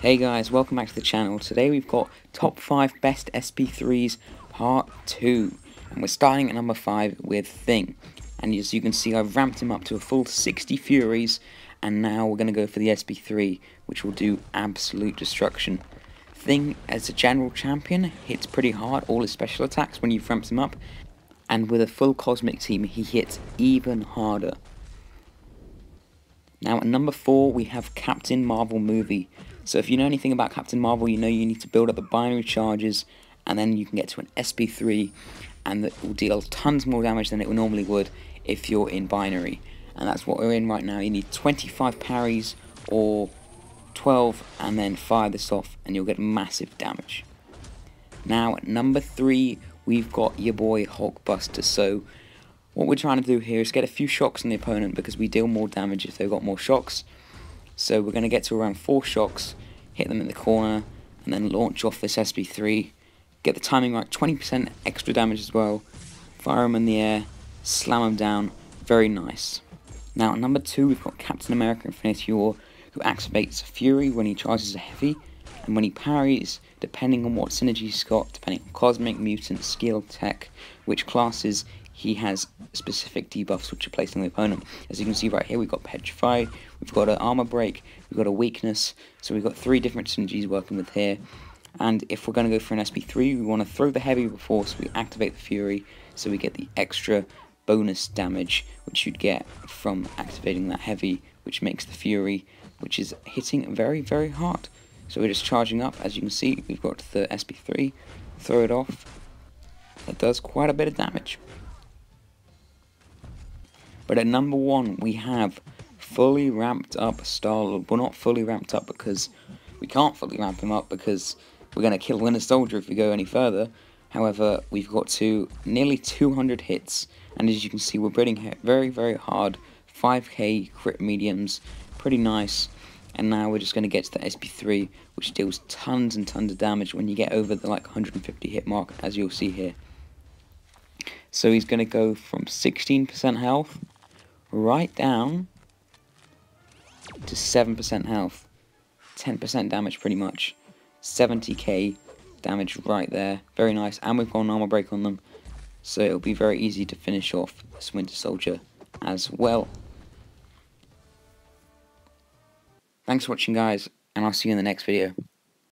Hey guys, welcome back to the channel. Today we've got top 5 best SP3s part 2. And we're starting at number 5 with Thing. And as you can see I've ramped him up to a full 60 Furies. And now we're going to go for the SP3, which will do absolute destruction. Thing, as a general champion, hits pretty hard all his special attacks when you've ramped him up. And with a full Cosmic team, he hits even harder. Now at number 4 we have Captain Marvel Movie. So if you know anything about Captain Marvel, you know you need to build up the binary charges, and then you can get to an SP3, and it will deal tons more damage than it normally would if you're in binary. And that's what we're in right now. You need 25 parries or 12, and then fire this off, and you'll get massive damage. Now, at number 3, we've got your boy Hulkbuster. So, what we're trying to do here is get a few shocks on the opponent because we deal more damage if they've got more shocks. So we're going to get to around 4 shocks, hit them in the corner, and then launch off this SP3. Get the timing right, 20% extra damage as well. Fire them in the air, slam them down, very nice. Now at number 2 we've got Captain America Infinity War, who activates Fury when he charges a heavy, and when he parries, depending on what synergy he's got, depending on Cosmic, Mutant, Skill, Tech, which classes he has specific debuffs which are placed on the opponent. As you can see right here, we've got Petrify, we've got an Armor Break, we've got a Weakness, so we've got three different synergies working with here. And if we're going to go for an SP3, we want to throw the heavy before, so we activate the Fury, so we get the extra bonus damage which you'd get from activating that heavy, which makes the Fury, which is hitting very, very hard. So we're just charging up, as you can see, we've got the SP3, throw it off, that does quite a bit of damage. But at number one, we have fully ramped up Star-Lord. Well, not fully ramped up because we can't fully ramp him up because we're going to kill Winter Soldier if we go any further. However, we've got to nearly 200 hits, and as you can see, we're hitting very, very hard. 5k crit mediums, pretty nice. And now we're just going to get to the SP3, which deals tons and tons of damage when you get over the like 150 hit mark, as you'll see here. So he's going to go from 16% health right down to 7% health. 10% damage pretty much. 70k damage right there. Very nice. And we've got an armor break on them. So it'll be very easy to finish off this Winter Soldier as well. Thanks for watching guys, and I'll see you in the next video.